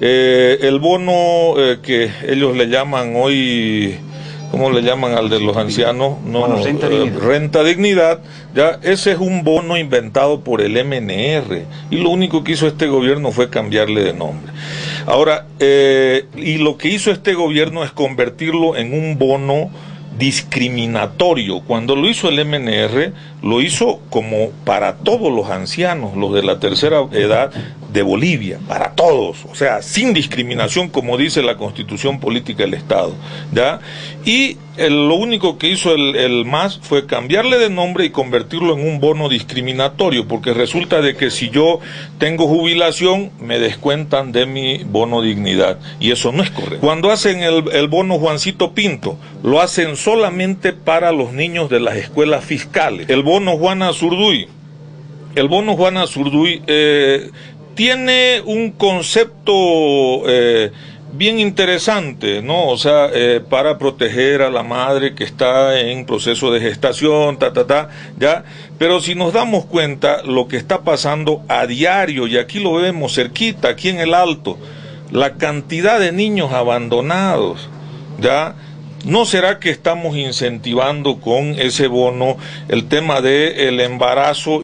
Eh, el bono eh, que ellos le llaman hoy ¿cómo le llaman al de los ancianos? No, renta, dignidad. renta dignidad. Ya, ese es un bono inventado por el MNR y lo único que hizo este gobierno fue cambiarle de nombre. Ahora, y lo que hizo este gobierno es convertirlo en un bono discriminatorio. Cuando lo hizo el MNR, lo hizo como para todos los ancianos, los de la tercera edad de Bolivia, para todos, o sea, sin discriminación, como dice la constitución política del Estado. ¿ya? Y lo único que hizo el, el, MAS fue cambiarle de nombre y convertirlo en un bono discriminatorio, porque resulta de que si yo tengo jubilación, me descuentan de mi bono dignidad, y eso no es correcto. Cuando hacen el, el bono Juancito Pinto, lo hacen solamente para los niños de las escuelas fiscales. El bono Juana Zurduy, el bono Juana Zurduy eh, tiene un concepto eh, bien interesante, ¿no? O sea, eh, para proteger a la madre que está en proceso de gestación, ta, ta, ta, ya. Pero si nos damos cuenta lo que está pasando a diario, y aquí lo vemos cerquita, aquí en el alto, la cantidad de niños abandonados, ya. ¿No será que estamos incentivando con ese bono el tema del el embarazo